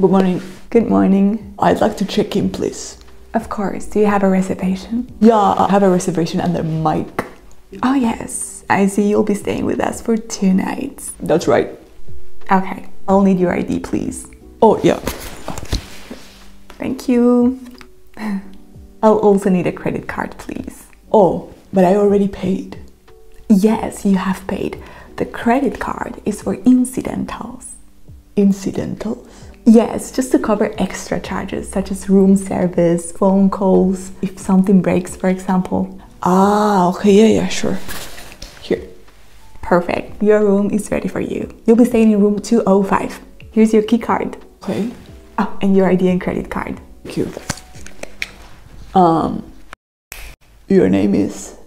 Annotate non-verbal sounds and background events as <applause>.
Good morning. Good morning. I'd like to check in, please. Of course. Do you have a reservation? Yeah, I have a reservation under Mike. Oh, yes. I see you'll be staying with us for two nights. That's right. Okay. I'll need your ID, please. Oh, yeah. Thank you. <laughs> I'll also need a credit card, please. Oh, but I already paid. Yes, you have paid. The credit card is for incidentals. Incidentals? Yes, just to cover extra charges such as room service, phone calls, if something breaks, for example. Ah, okay, yeah, yeah, sure. Here. Perfect. Your room is ready for you. You'll be staying in room 205. Here's your key card. Okay. Oh, and your ID and credit card. Thank you. Um, your name is?